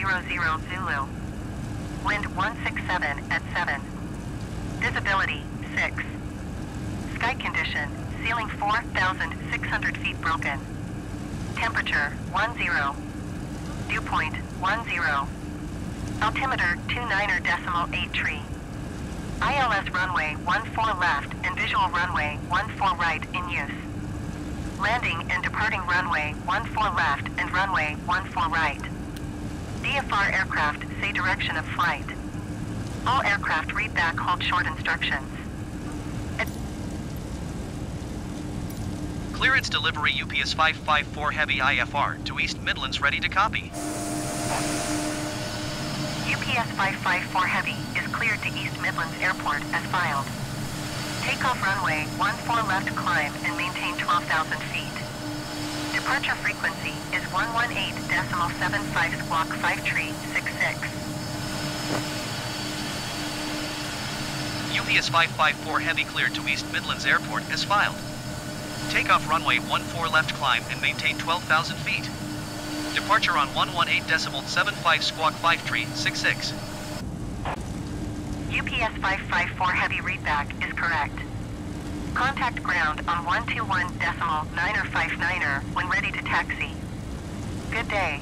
Zulu. Wind 167 at 7. Visibility 6. Sky condition, ceiling 4,600 feet broken. Temperature 10. Dew point 10. Altimeter 29er decimal 8 tree. ILS runway 14 left and visual runway 14 right in use. Landing and departing runway 14 left and runway 14 right. VFR aircraft say direction of flight. All aircraft read back hold short instructions. Clearance delivery UPS 554 Heavy IFR to East Midlands ready to copy. UPS 554 Heavy is cleared to East Midlands Airport as filed. Takeoff runway 14 left climb and maintain 12,000 feet. Frequency is 118.75 squawk 5 tree 66. UPS 554 Heavy cleared to East Midlands Airport as filed. Takeoff runway 14 left climb and maintain 12,000 feet. Departure on 118.75 squawk 5 tree 66. UPS 554 Heavy readback is correct. Contact ground on 121.959er when ready to taxi. Good day.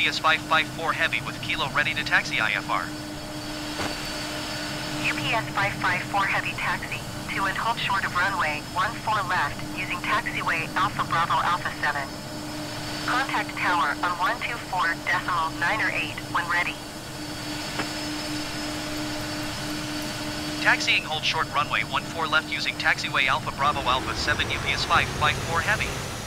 Ground UPS 554 Heavy with Kilo ready to taxi IFR. UPS 554 Heavy taxi to and hold short of runway 14 left using taxiway Alpha Bravo Alpha 7. Contact tower on 124.908 when ready. Taxiing hold short runway 14 left using taxiway Alpha Bravo Alpha 7 UPS 554 Heavy.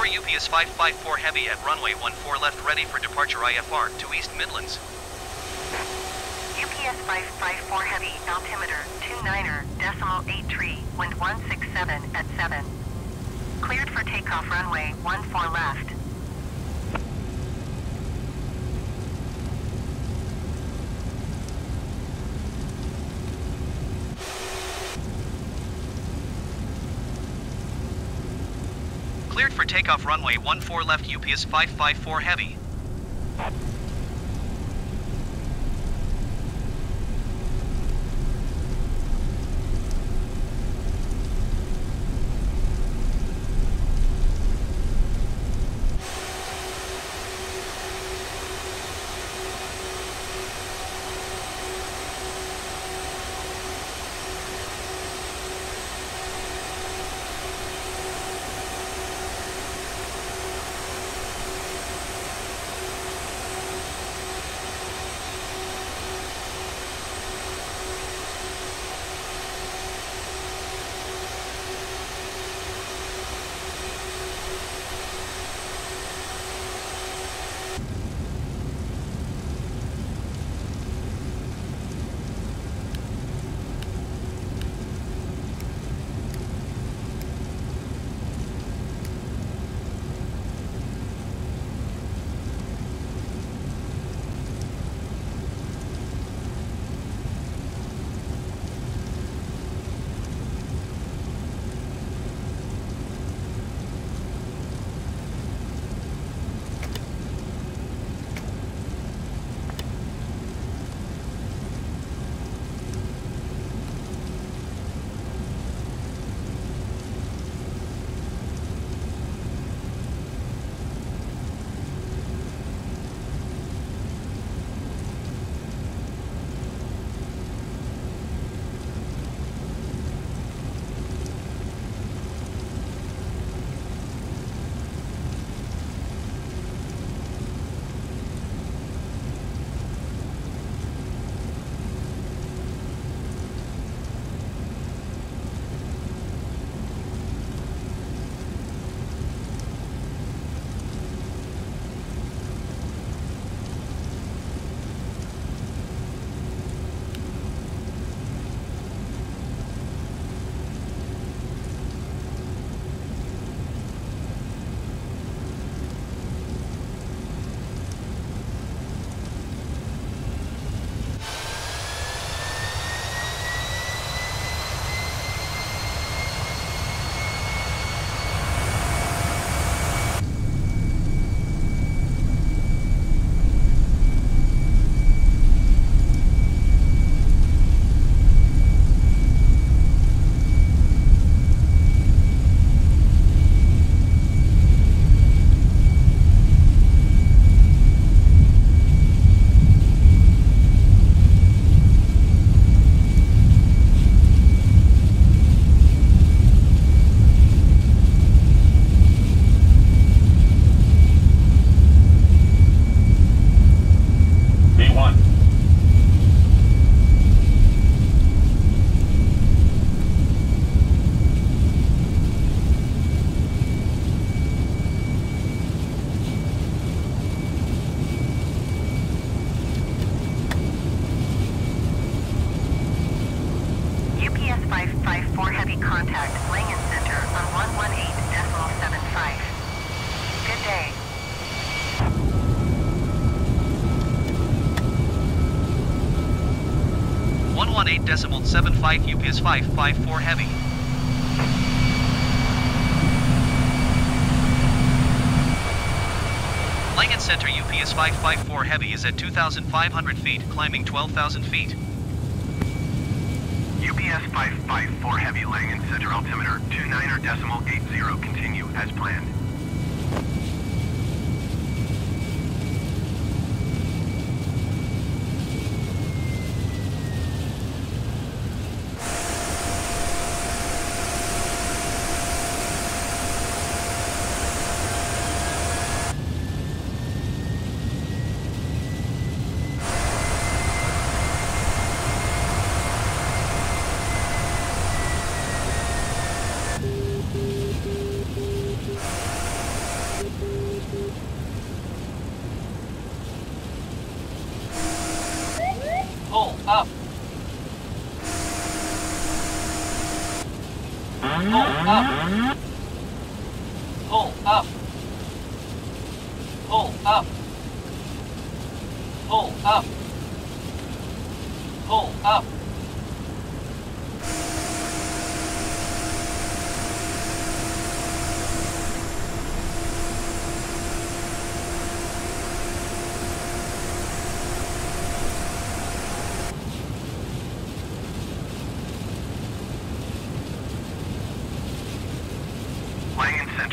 Tower UPS 554 Heavy at runway 14 left ready for departure IFR to East Midlands. UPS 554 Heavy, altimeter 29er, decimal 83, wind 167 at 7. Cleared for takeoff runway 14 left. Cleared for takeoff runway 14 left UPS 554 Heavy. Seven five UPS five five four heavy. Langen Center UPS 554 Heavy is at 2,500 feet, climbing 12,000 feet. UPS 554 Heavy Langen Center altimeter 29er decimal 80 continue as planned.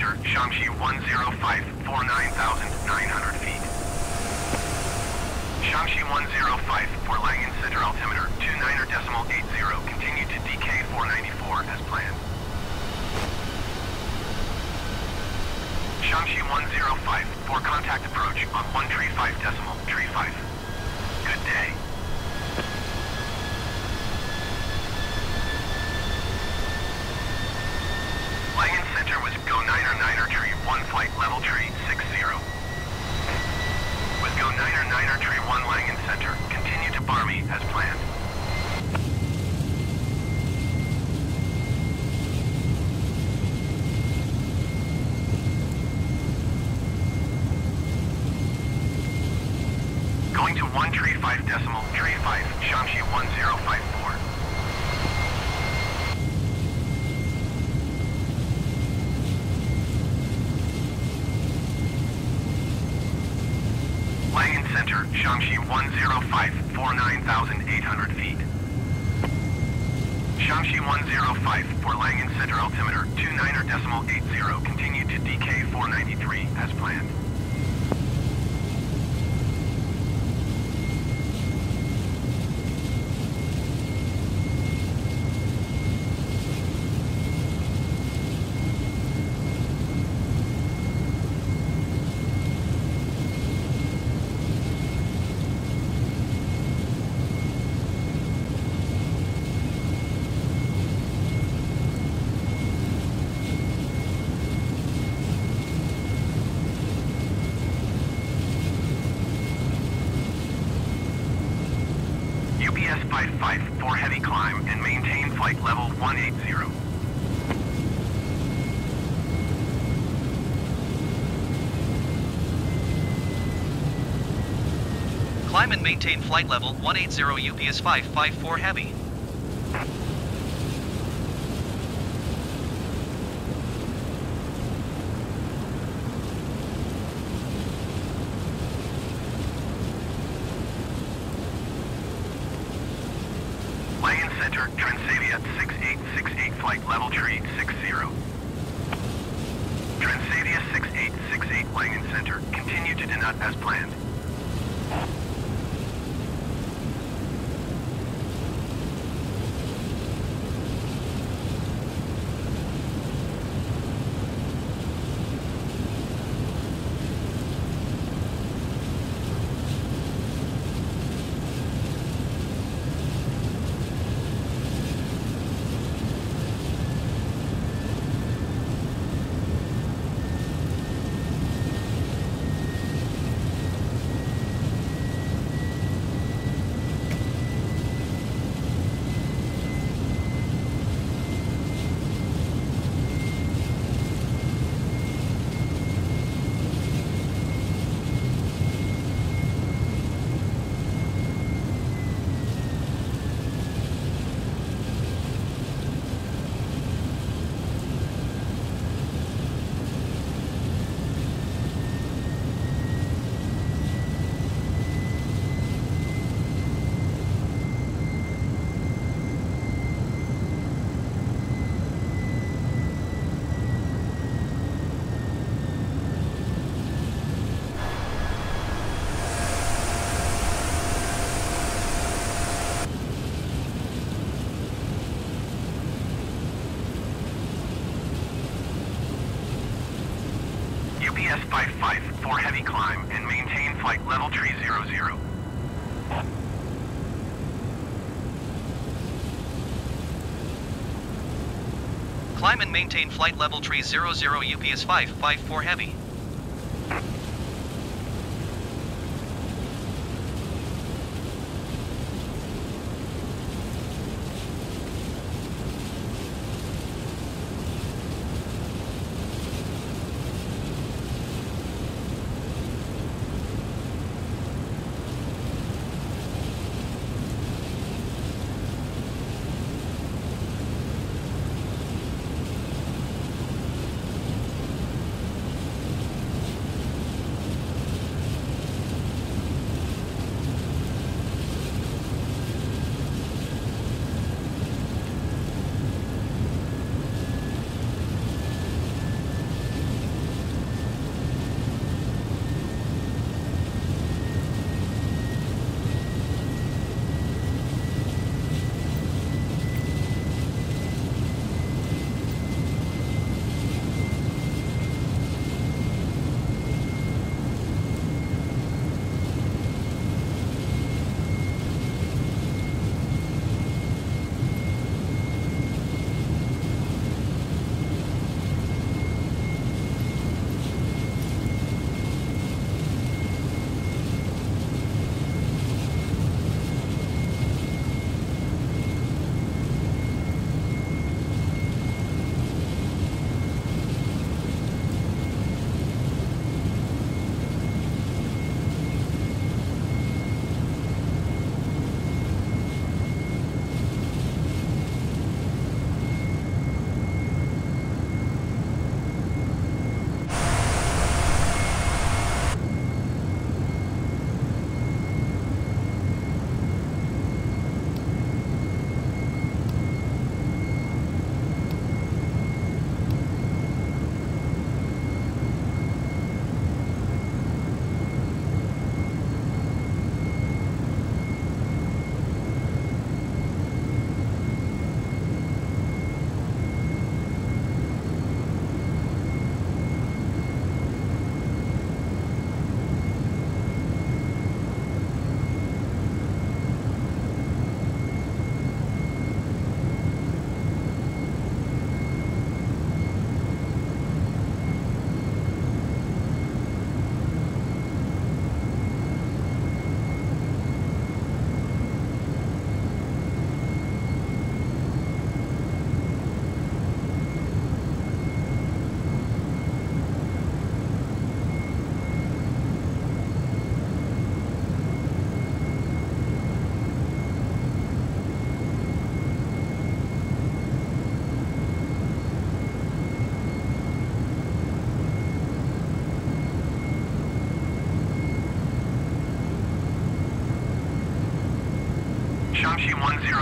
Center, Shamshi 105, 49,900 feet. Shamshi 105, Fort Langen Center altimeter, eight zero. continue to DK 494 as planned. Shamshi 105, for contact approach on 135 decimal, 35. Good day. Climb and maintain flight level 180 UPS 554 Heavy. maintain flight level tree 00 UPS 554 Heavy.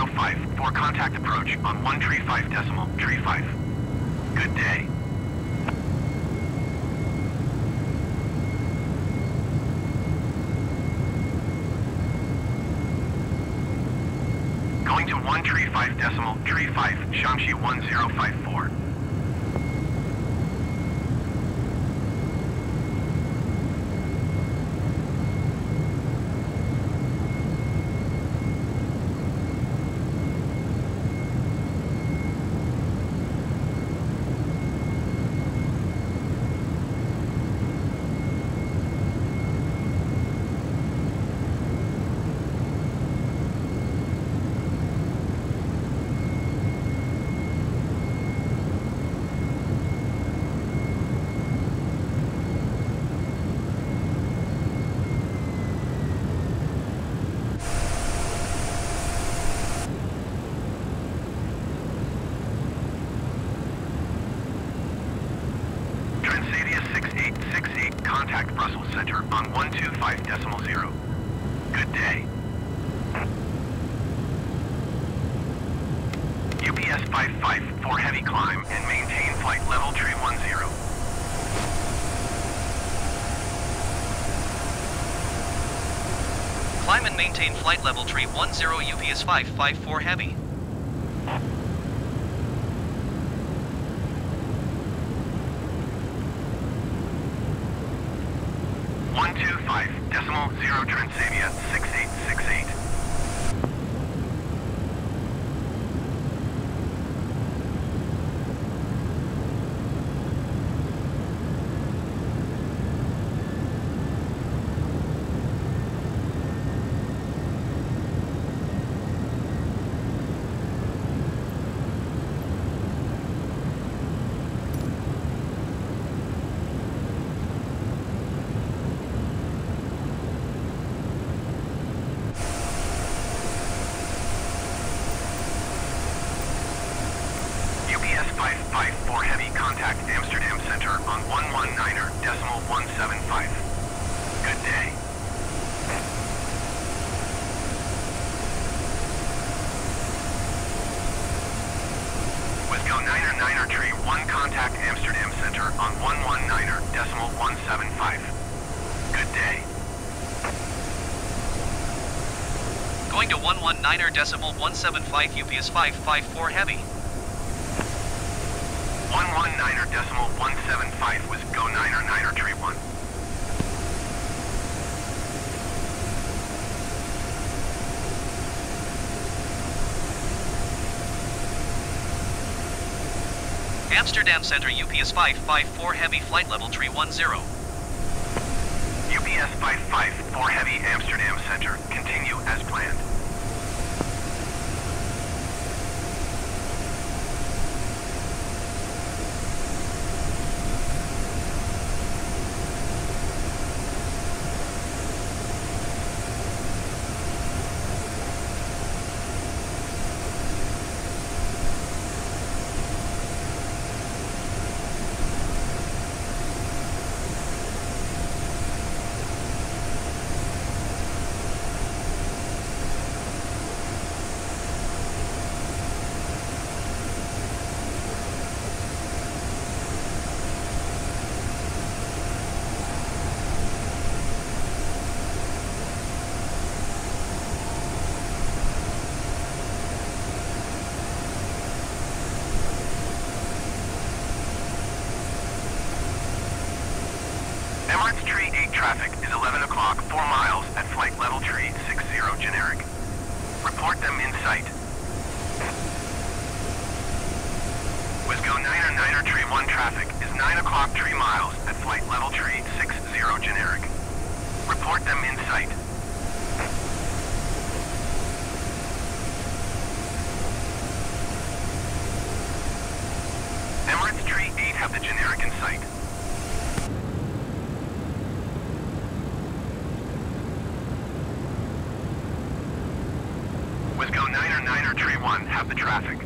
Echo 5, for contact approach on one three five decimal, tree 5. Good day. Going to one three five decimal, tree 5, Shangxi 105. flight level tree UPS 554 Heavy. 175 UPS 554 Heavy. 119er decimal 175 was go 9er 9er tree 1. Amsterdam Center UPS 554 Heavy flight level tree 10. UPS 55 traffic. traffic.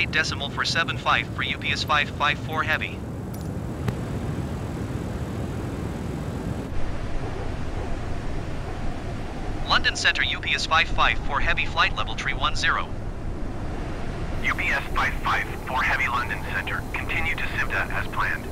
118 decimal for 75 for UPS 554 heavy. London Center UPS 554 heavy flight level 310. UPS 554 Heavy London Center. Continue to Civita as planned.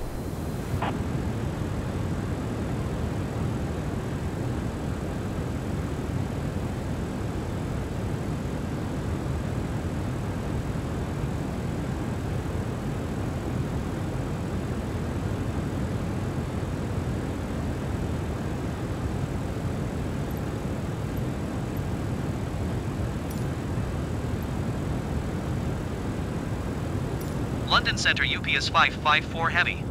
London UPS 554 heavy.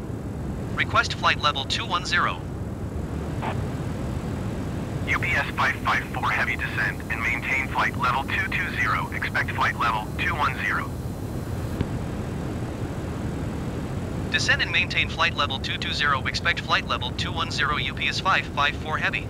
Request flight level 210. UPS 554 Heavy descend and maintain flight level 220. Expect flight level 210. Descend and maintain flight level 220. Expect flight level 210 UPS 554 heavy.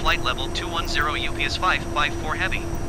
Flight level 210 UPS 554 Heavy.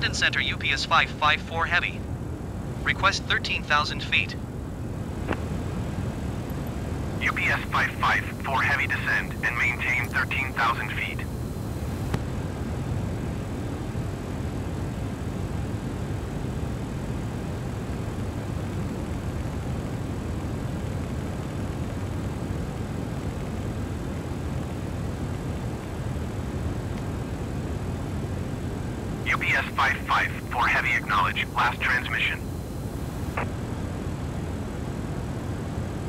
London Center UPS 554 Heavy. Request 13,000 feet. UPS 55 for heavy descent and maintain 13,000 feet. UPS 55 for heavy acknowledge. Last transmission.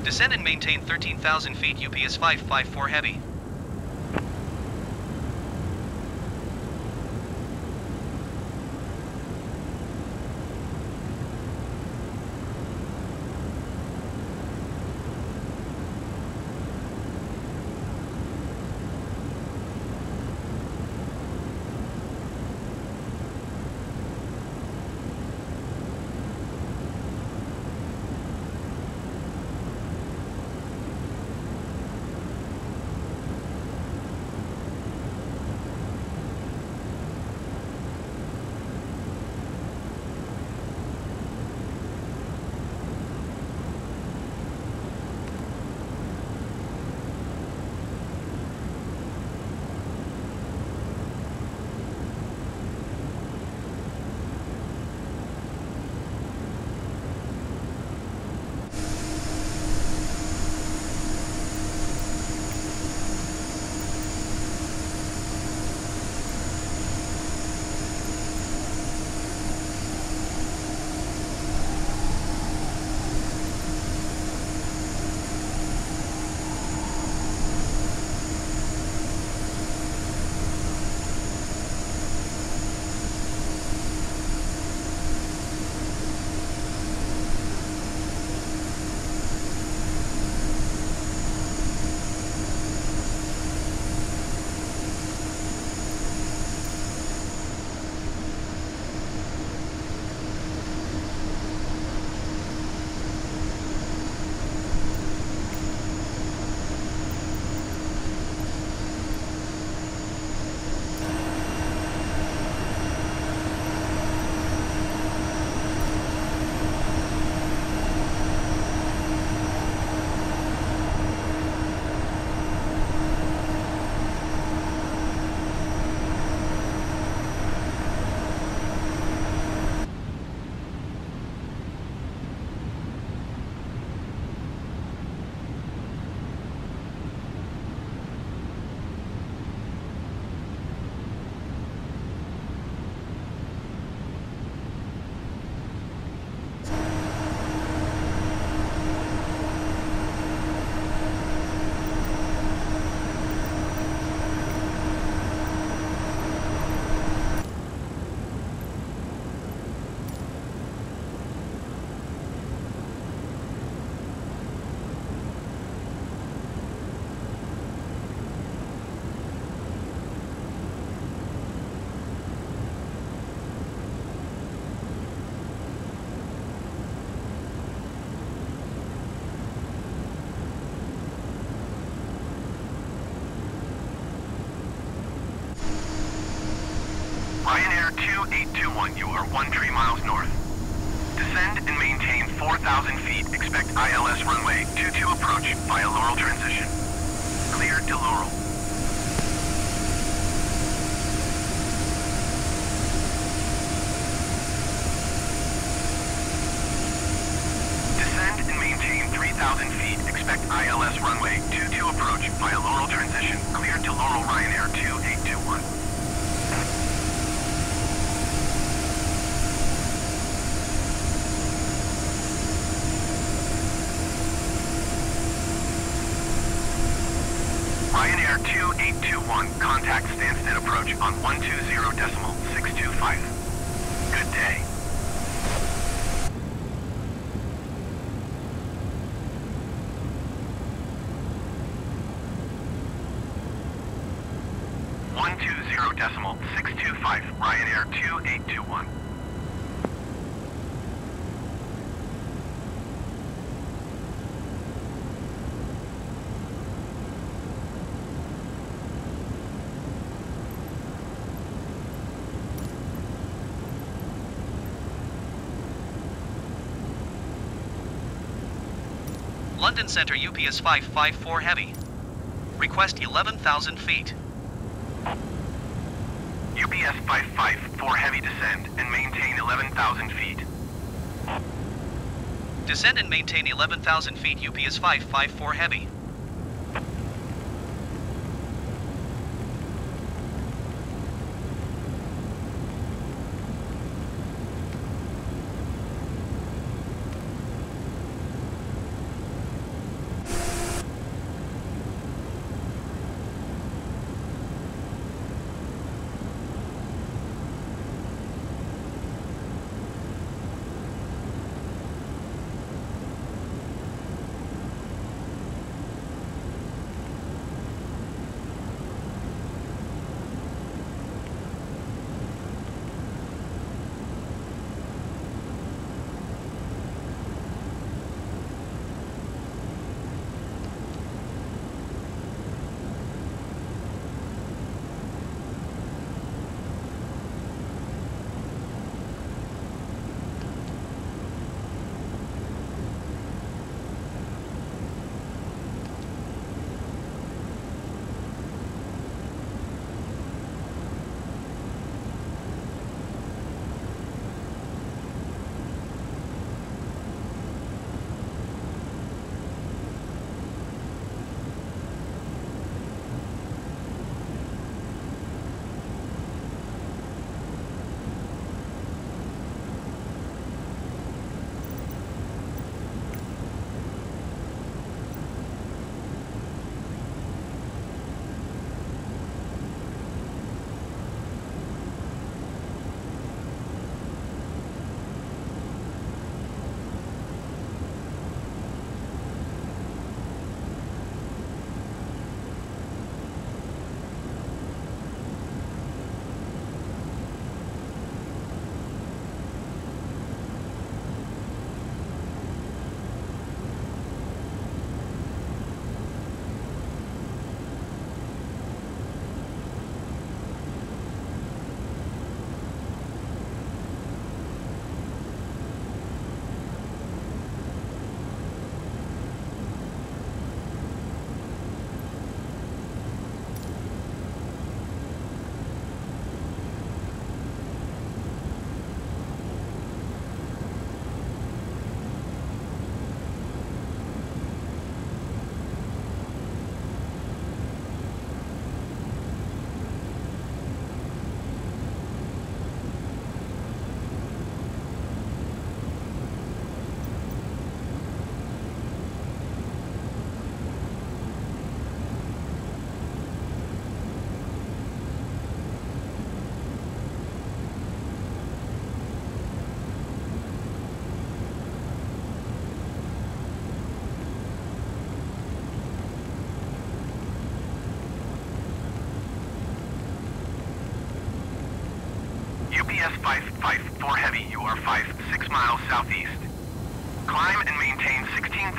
Descend and maintain 13,000 feet UPS 554 Heavy. 2821, contact Stansted approach on 120 decimal 625. London Center UPS 554 Heavy. Request 11,000 feet. UPS 554 heavy descend and maintain 11,000 feet. Descend and maintain 11,000 feet UPS 554 Heavy.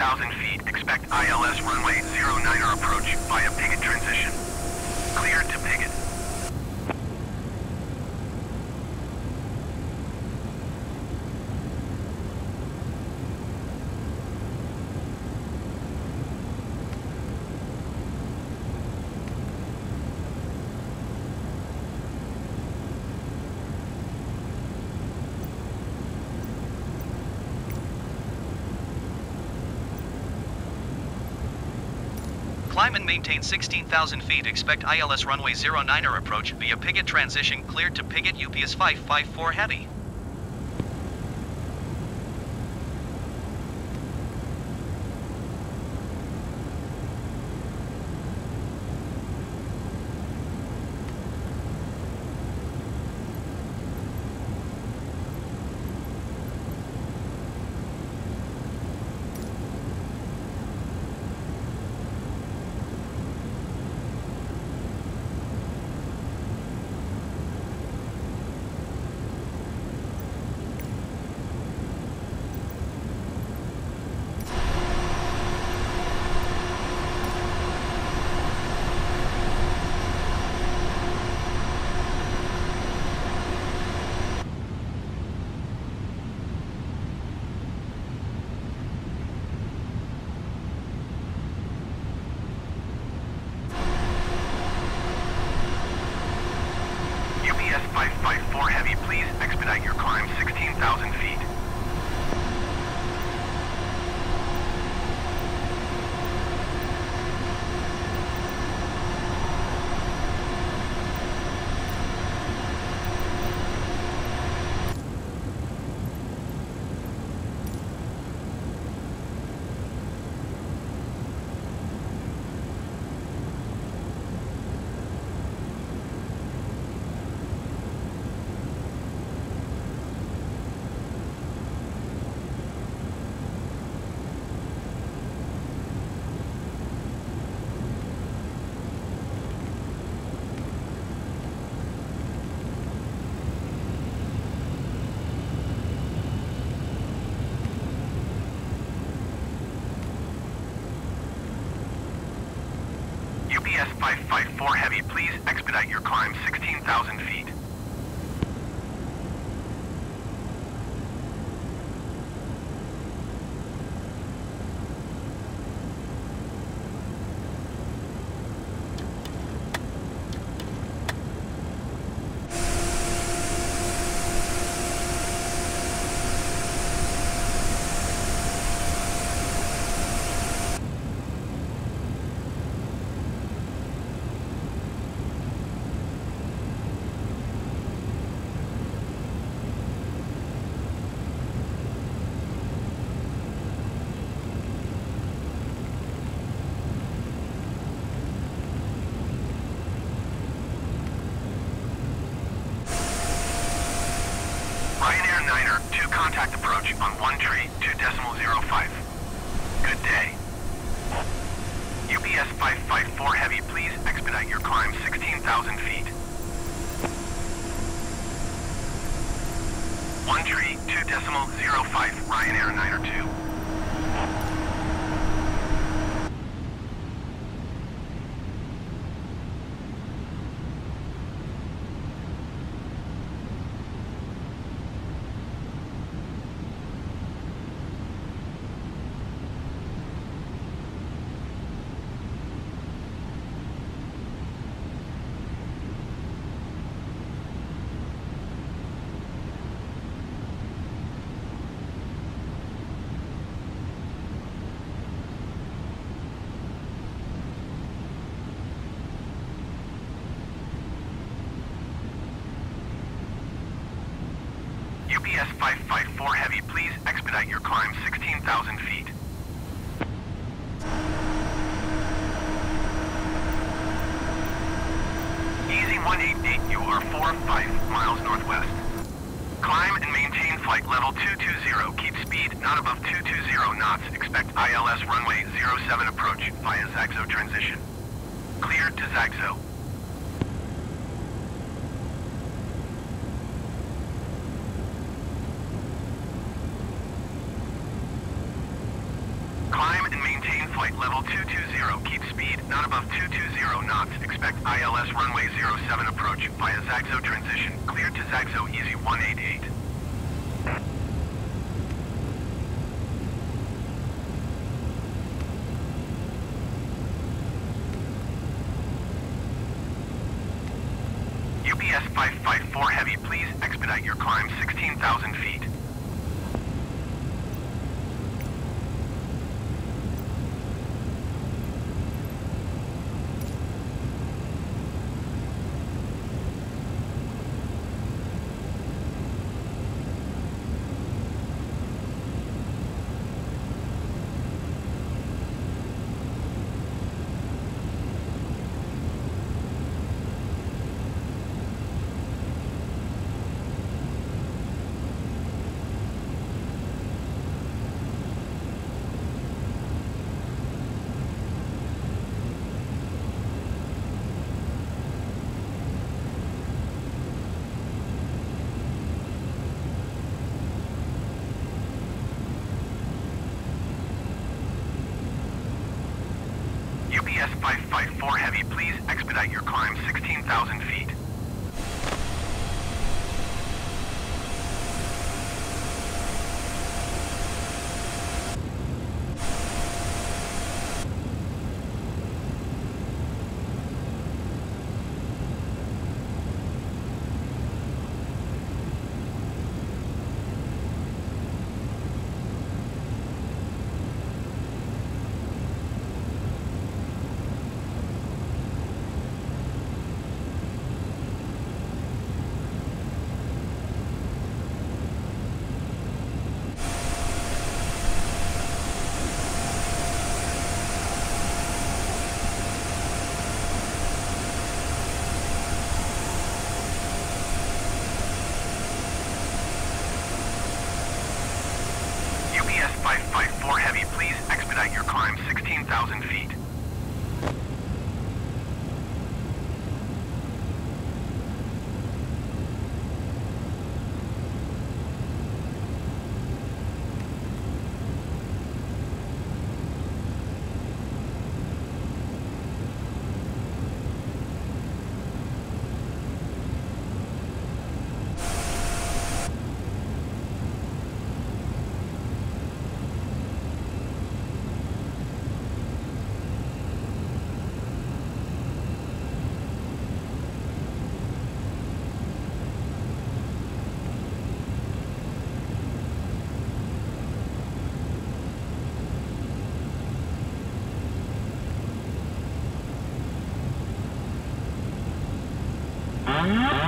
16,000 feet. Expect ILS runway 09er approach via maintain 16,000 feet. Expect ILS runway 09er approach via Pigot transition cleared to Pigot UPS 554 Heavy.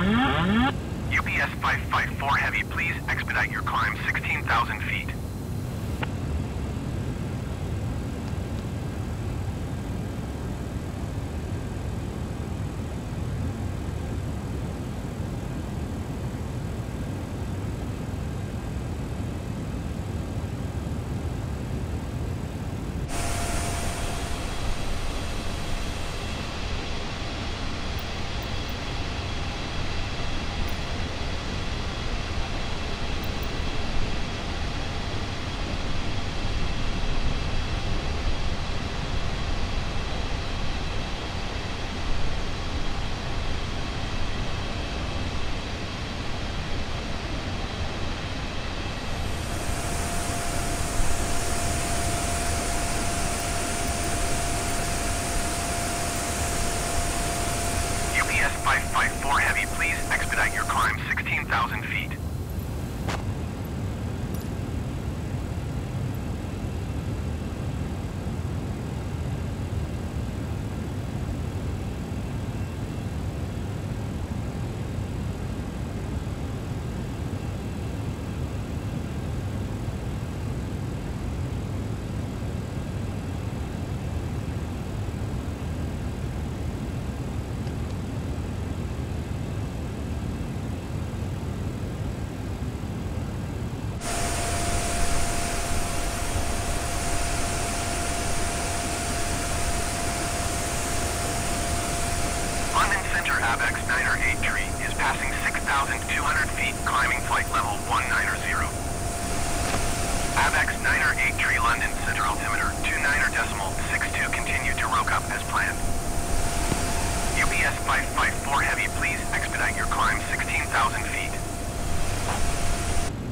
UPS 555.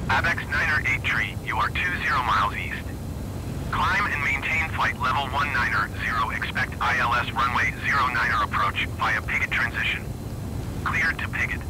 ABEX tree. you are 20 miles east. Climb and maintain flight level 190, expect ILS runway 09 approach via picket transition. Cleared to picket.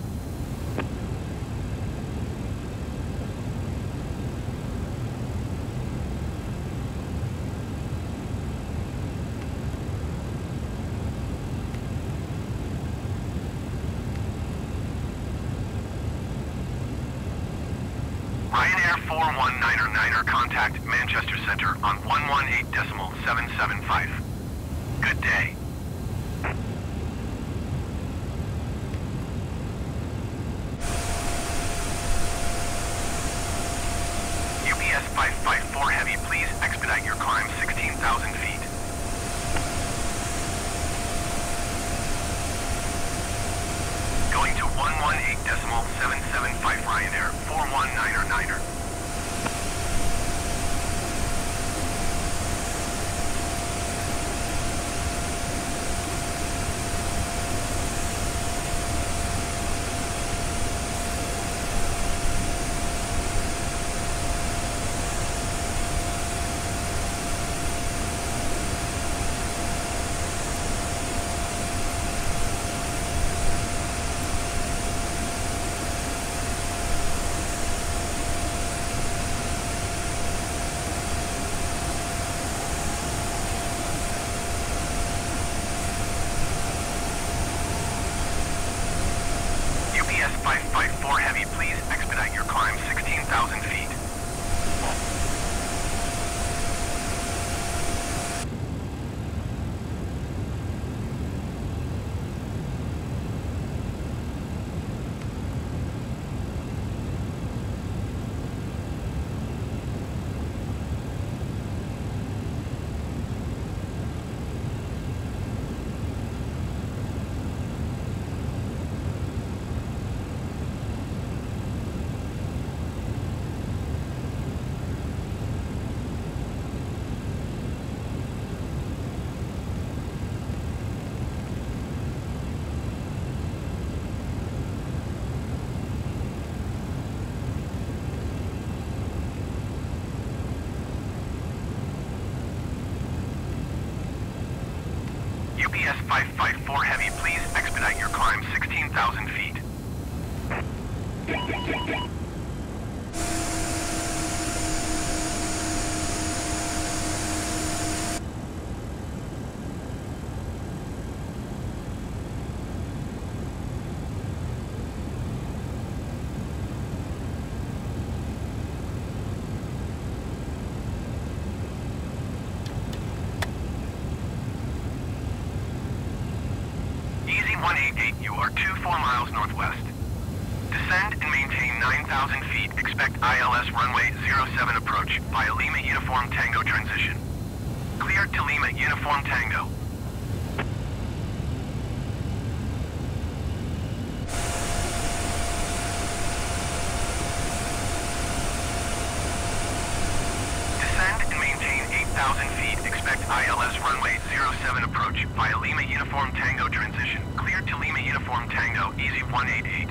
Transition. Clear to Lima Uniform Tango, easy 188.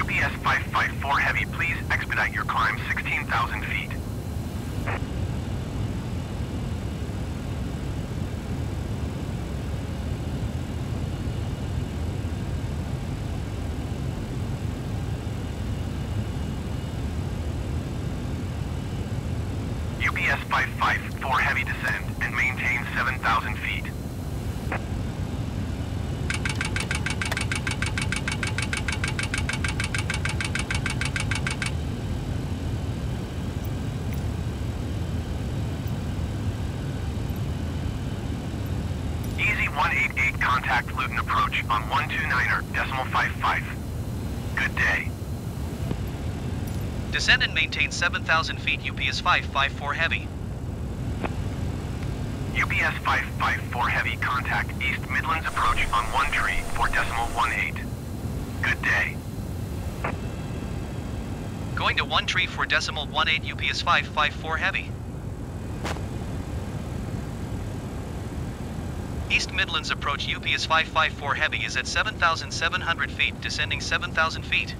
UPS 554 Heavy, please expedite your climb 16,000 feet. UPS 554 Heavy descend and maintain 7,000 feet. Easy 188 contact Luton approach on 129er decimal 55. Good day. Descend and maintain 7,000 feet UPS 554 Heavy. UPS 554 Heavy contact East Midlands approach on 1 tree for decimal 18. Good day. Going to 1 tree for decimal 18 UPS 554 Heavy. East Midlands approach UPS 554 Heavy is at 7,700 feet, descending 7,000 feet.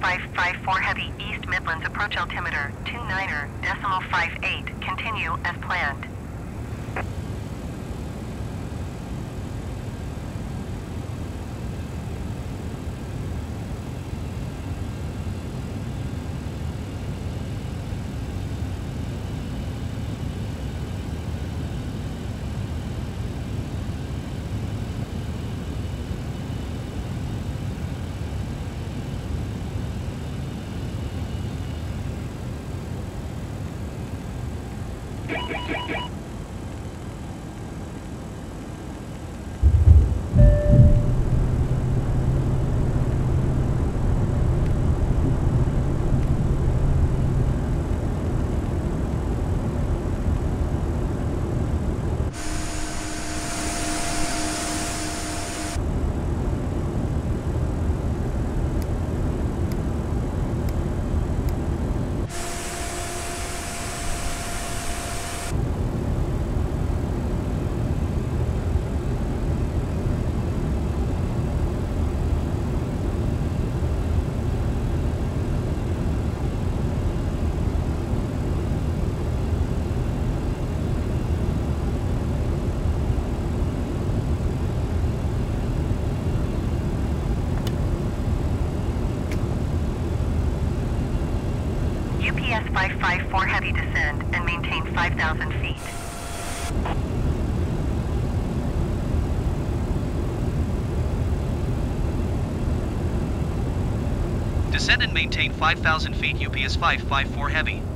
UPS 554 Heavy East Midlands approach altimeter 29er decimal 58. Continue as planned. UPS 554 Heavy descend and maintain 5,000 feet. Descend and maintain 5,000 feet UPS 554 heavy.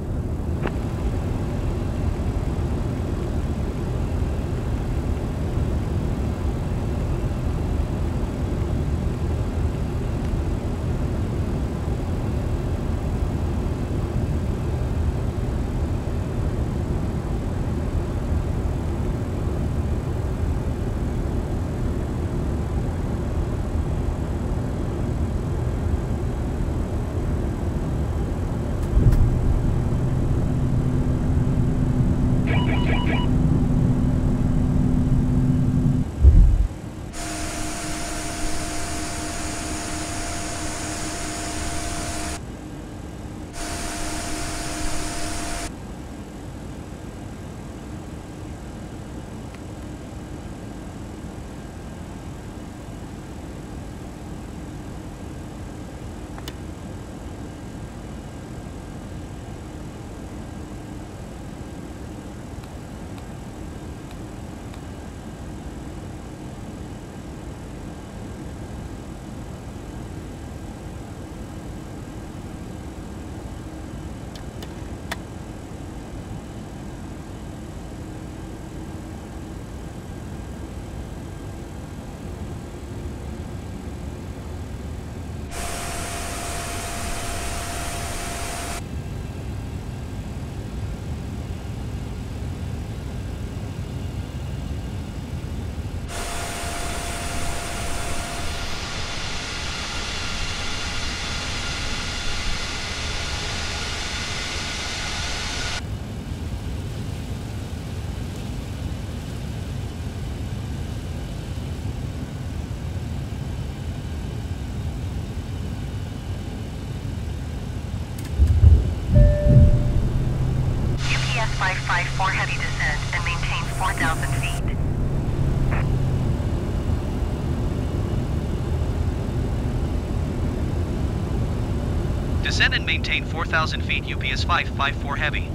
Descend and maintain 4,000 feet UPS 554 heavy.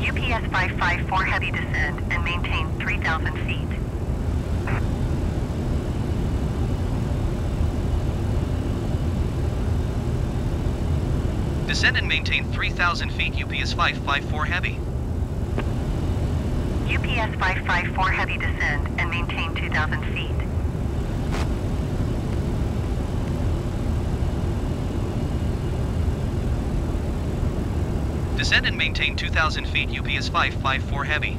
UPS 554 heavy descend and maintain 3,000 feet. Descend and maintain 3,000 feet UPS 554 heavy. UPS 554 heavy descend and maintain 2,000 feet. Descend and maintain 2,000 feet UPS 554 heavy.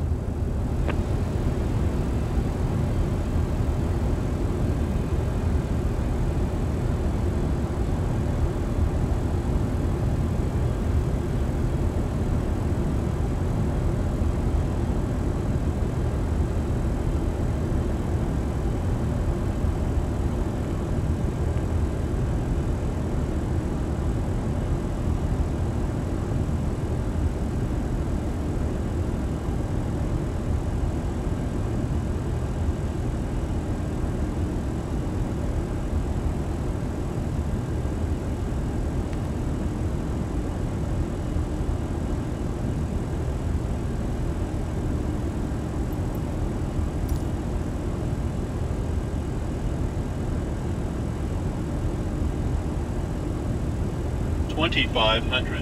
2500.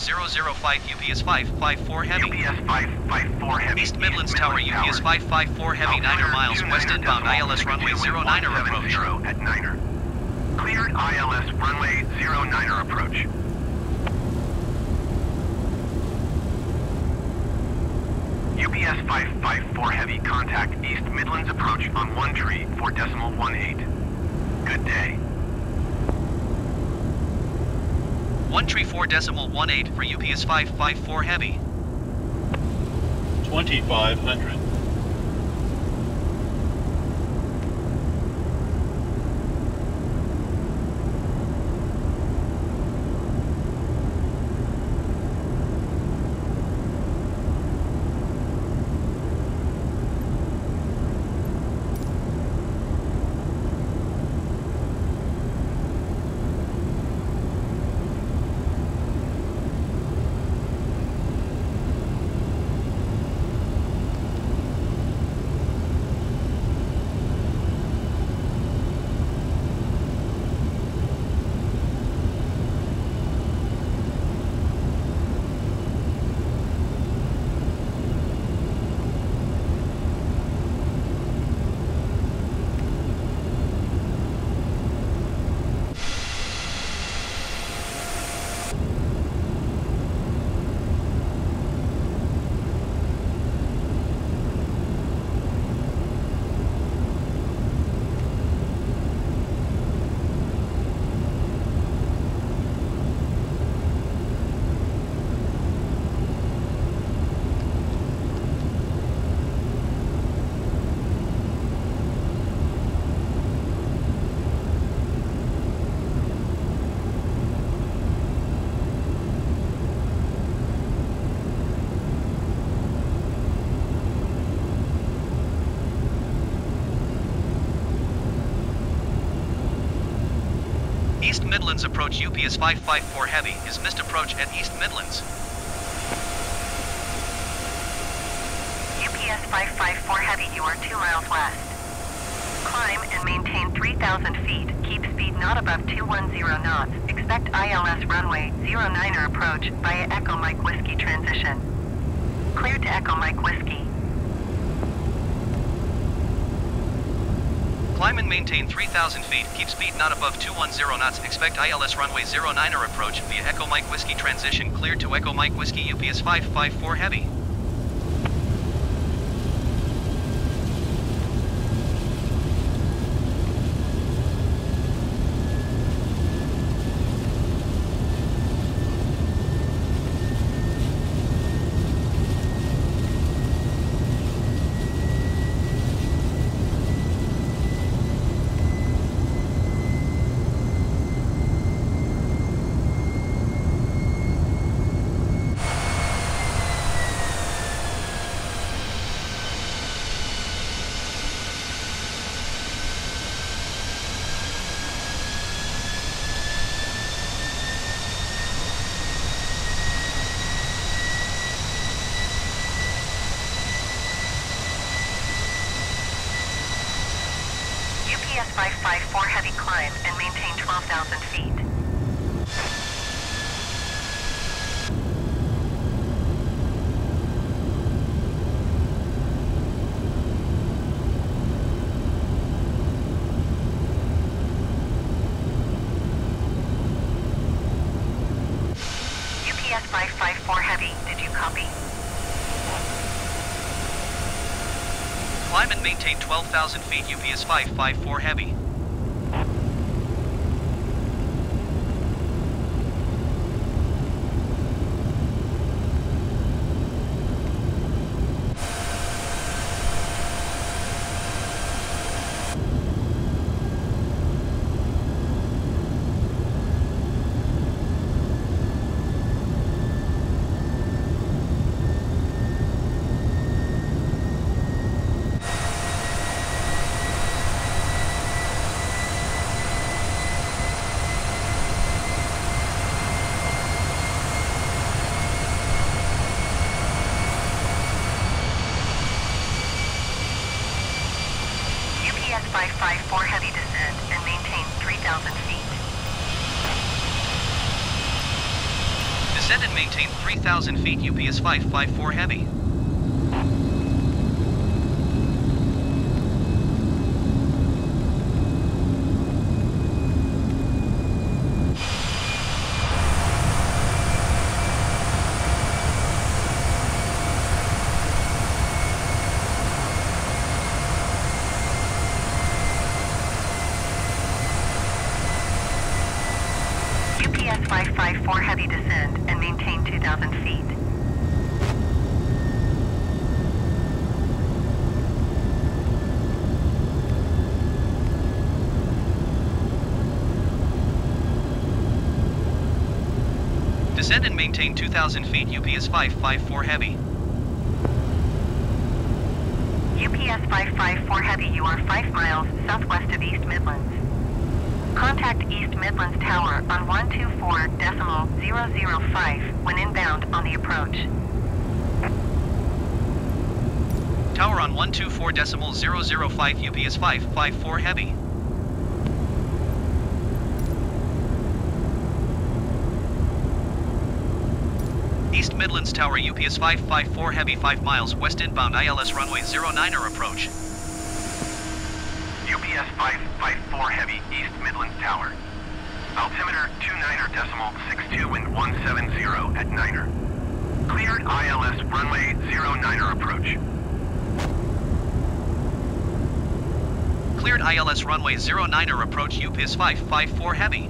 124.005 UPS 554 heavy. UPS 554 Heavy. East Midlands Tower UPS 554 heavy 9 miles west inbound ILS runway 09er approach. At Niner. Cleared ILS runway 09er approach. UPS 554 Heavy, contact East Midlands approach on one tree for decimal 18. Good day. 134 decimal 18 for UPS 554 heavy. 2500. East Midlands approach UPS 554 heavy is missed approach at East Midlands. UPS 554 Heavy, you are 2 miles west. Climb and maintain 3,000 feet. Keep speed not above 210 knots. Expect ILS runway 09er approach via Echo Mike Whiskey transition. Clear to Echo Mike Whiskey. Climb and maintain 3,000 feet. Keep speed not above 210 knots. Expect ILS runway 09er approach via Echo Mike Whiskey transition. Clear to Echo Mike Whiskey UPS 554 heavy. UPS 554 Heavy climb and maintain 12,000 feet. UPS 554 Heavy, did you copy? Climb and maintain 12,000 feet UPS 554 heavy. 554 heavy descend and maintain 3,000 feet. Descend and maintain 3,000 feet UPS 554 heavy. UPS 554 heavy descend and maintain 2,000 feet. Descend and maintain 2,000 feet UPS 554 heavy. UPS 554 heavy, you are 5 miles southwest of East Midlands. Contact East Midlands Tower on 124.005 when inbound on the approach. Tower on 124.005 UPS 554 heavy. Midlands Tower UPS 554 heavy 5 miles west inbound ILS runway 09er approach. UPS 554 Heavy, East Midlands Tower. Altimeter 29er decimal 62 wind 170 at Niner. Cleared ILS runway 09er approach. Cleared ILS runway 09er approach UPS 554 heavy.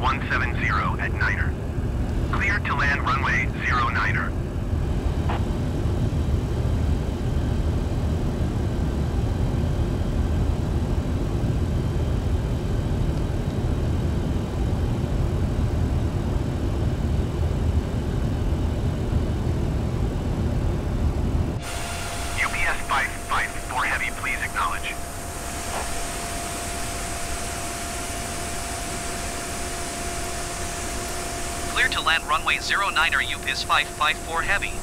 170 at Niner. Clear to land runway 09er. 09er UPS 554 heavy.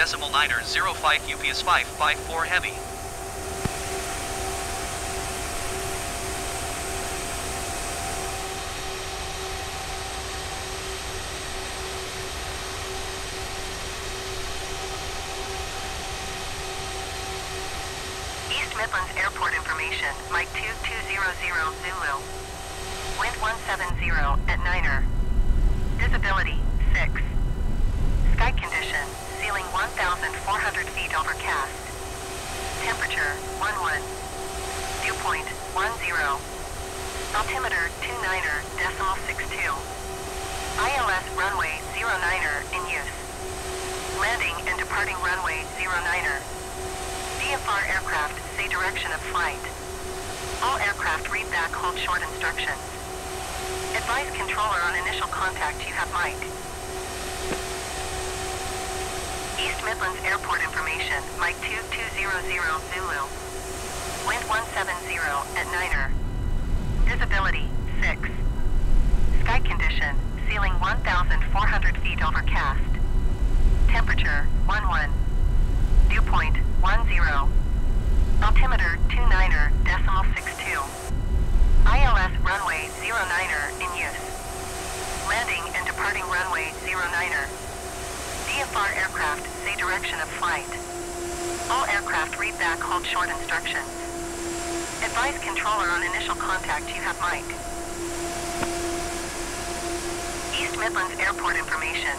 Decimal niner 05 UPS 554 heavy. East Midlands Airport information, Mike 2200 Zulu. Wind 170 at Niner. Visibility 6. Sky condition, ceiling 1,400 feet overcast. Temperature 11. Dew point 10. Altimeter 29er decimal 62. ILS runway 09er in use. Landing and departing runway 09er. VFR aircraft say direction of flight. All aircraft read back hold short instructions. Advise controller on initial contact you have Mike. East Midlands Airport information, Mike 2200 Zulu. Wind 170 at Niner. Visibility 6. Sky condition, ceiling 1,400 feet overcast. Temperature 11. Dew point 10. Altimeter 29er decimal 62. ILS runway 09er in use. Landing and departing runway 09er. VFR aircraft, say direction of flight. All aircraft read back hold short instructions. Advise controller on initial contact you have Mike. East Midlands Airport information.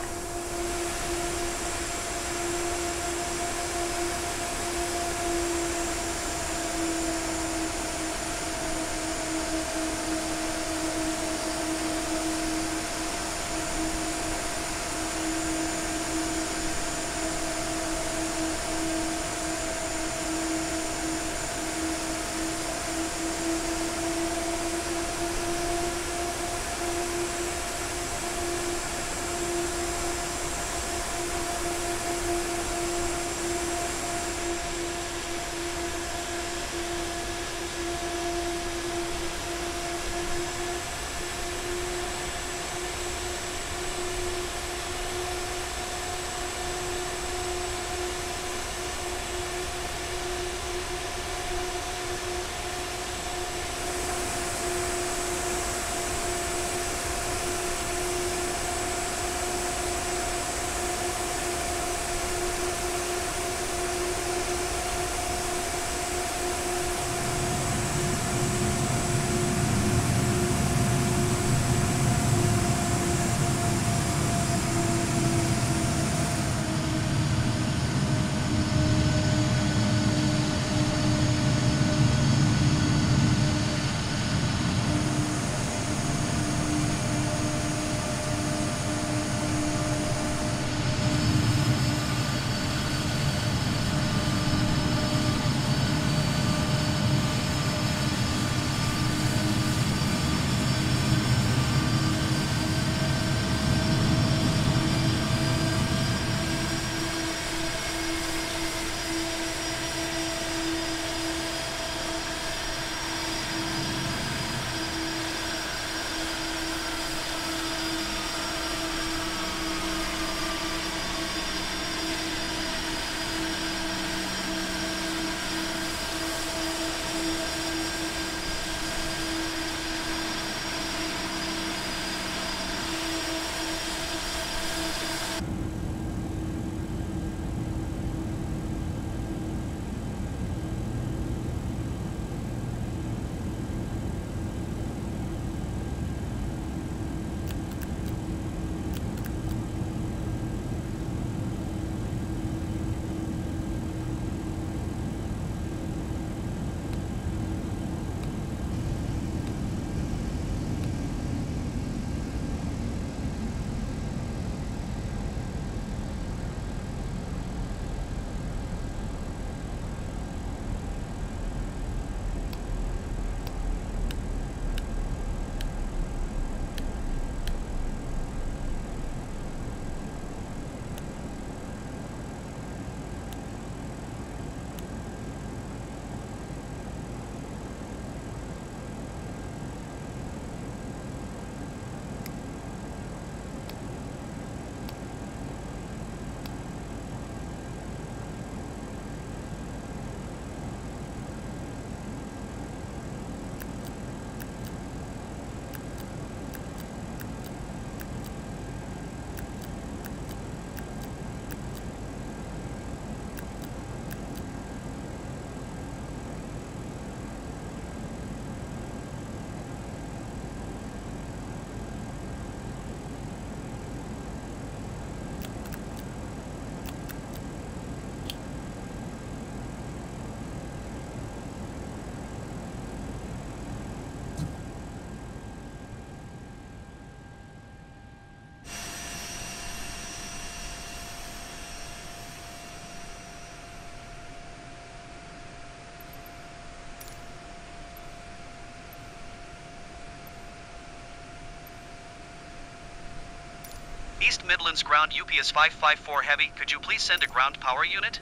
Midlands ground UPS 554 Heavy. Could you please send a ground power unit?